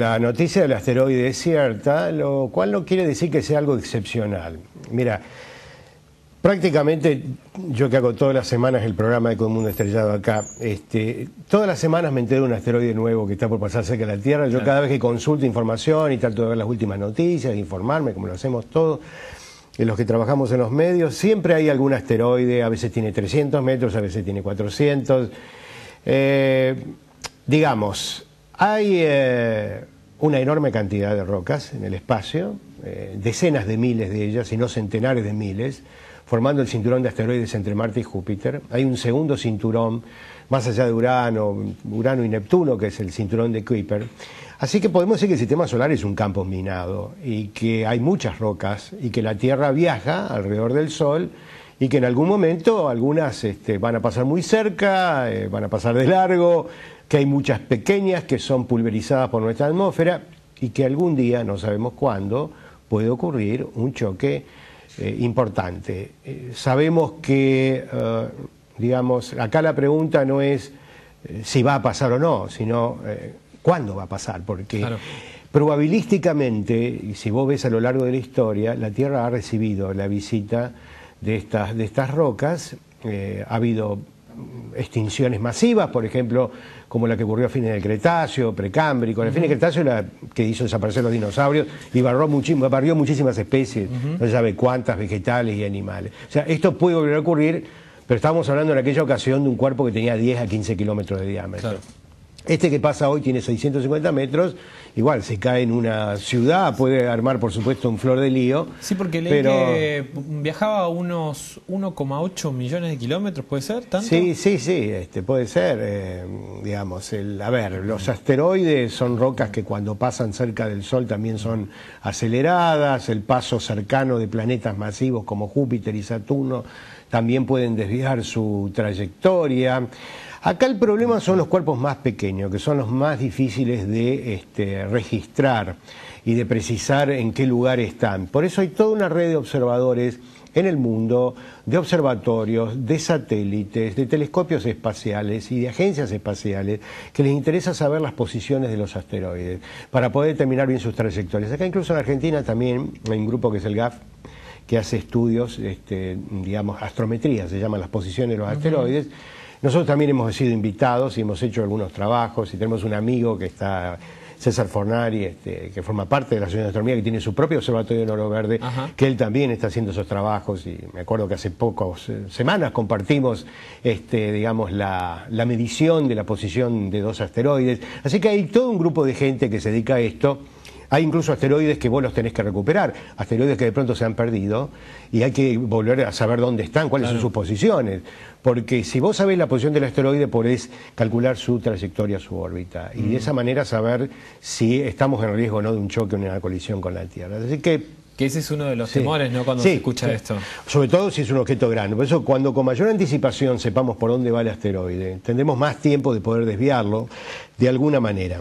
La noticia del asteroide es cierta, lo cual no quiere decir que sea algo excepcional. Mira, prácticamente yo que hago todas las semanas el programa de Mundo Estrellado acá, este, todas las semanas me entero de un asteroide nuevo que está por pasar cerca de la Tierra. Yo cada vez que consulto información y trato de ver las últimas noticias, de informarme, como lo hacemos todos, los que trabajamos en los medios, siempre hay algún asteroide, a veces tiene 300 metros, a veces tiene 400. Eh, digamos, hay eh, una enorme cantidad de rocas en el espacio, eh, decenas de miles de ellas, si no centenares de miles, formando el cinturón de asteroides entre Marte y Júpiter. Hay un segundo cinturón, más allá de Urano, Urano y Neptuno, que es el cinturón de Kuiper. Así que podemos decir que el sistema solar es un campo minado y que hay muchas rocas y que la Tierra viaja alrededor del Sol y que en algún momento algunas este, van a pasar muy cerca, eh, van a pasar de largo, que hay muchas pequeñas que son pulverizadas por nuestra atmósfera y que algún día, no sabemos cuándo, puede ocurrir un choque eh, importante. Eh, sabemos que, digamos, acá la pregunta no es si va a pasar o no, sino cuándo va a pasar, porque probabilísticamente, y si vos ves a lo largo de la historia, la Tierra ha recibido la visita de estas, de estas rocas, eh, ha habido extinciones masivas, por ejemplo, como la que ocurrió a fines del Cretáceo, precámbrico. El fin del Cretáceo la que hizo desaparecer los dinosaurios y barrió, barrió muchísimas especies, no se sabe cuántas, vegetales y animales. O sea, esto puede volver a ocurrir, pero estábamos hablando en aquella ocasión de un cuerpo que tenía 10 a 15 kilómetros de diámetro. Este que pasa hoy tiene 650 metros, igual se cae en una ciudad, puede armar por supuesto un flor de lío. Sí, porque leí que viajaba a unos 1,8 millones de kilómetros, ¿puede ser? ¿Tanto? Sí, sí, sí, este, puede ser. Eh, digamos, el, a ver, los asteroides son rocas que cuando pasan cerca del Sol también son aceleradas, el paso cercano de planetas masivos como Júpiter y Saturno también pueden desviar su trayectoria. Acá el problema son los cuerpos más pequeños, que son los más difíciles de este, registrar y de precisar en qué lugar están. Por eso hay toda una red de observadores en el mundo, de observatorios, de satélites, de telescopios espaciales y de agencias espaciales que les interesa saber las posiciones de los asteroides para poder determinar bien sus trayectorias. Acá incluso en Argentina también hay un grupo que es el GAF que hace estudios, este, digamos, astrometría, se llaman las posiciones de los asteroides. Nosotros también hemos sido invitados y hemos hecho algunos trabajos y tenemos un amigo que está, César Fornari, este, que forma parte de la Asociación de Astronomía, que tiene su propio observatorio de Oro Verde, que él también está haciendo esos trabajos y me acuerdo que hace pocas eh, semanas compartimos, este, digamos, la, la medición de la posición de dos asteroides. Así que hay todo un grupo de gente que se dedica a esto hay incluso asteroides que vos los tenés que recuperar, asteroides que de pronto se han perdido y hay que volver a saber dónde están, cuáles son sus posiciones. Porque si vos sabés la posición del asteroide, podés calcular su trayectoria, su órbita. Y de mm. esa manera saber si estamos en riesgo o no de un choque o una colisión con la Tierra. Así que que ese es uno de los temores, ¿no? Cuando se escucha esto. Sobre todo si es un objeto grande. Por eso, cuando con mayor anticipación sepamos por dónde va el asteroide, tendremos más tiempo de poder desviarlo de alguna manera.